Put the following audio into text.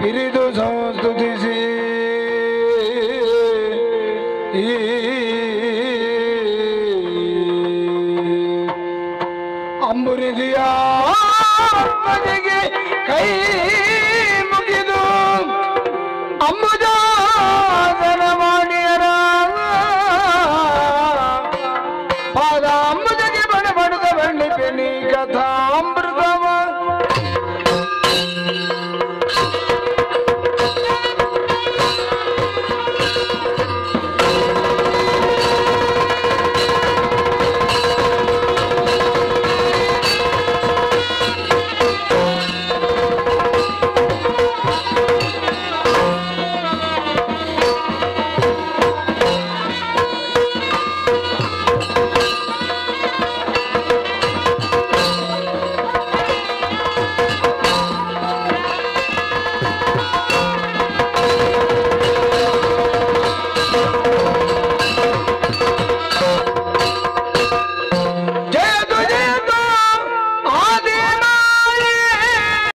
ಪಿರಿದು ಸಂಸ್ತುತಿಸಿ. ಅಂಬುರಿದಿಯ ಕೈ ಮುಗಿದು ಅಂಬುಜಾದನ ಮಾಡಿ